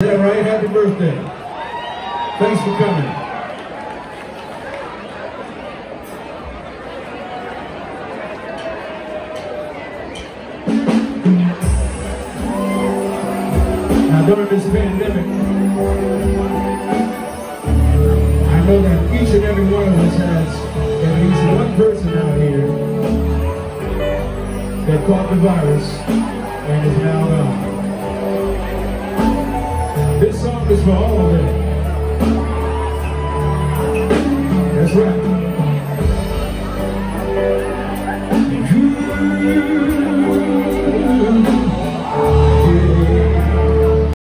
that right? Happy birthday. Thanks for coming. Now during this pandemic, I know that each and every one of us has at least one person out here that caught the virus Is for all of them. That's right.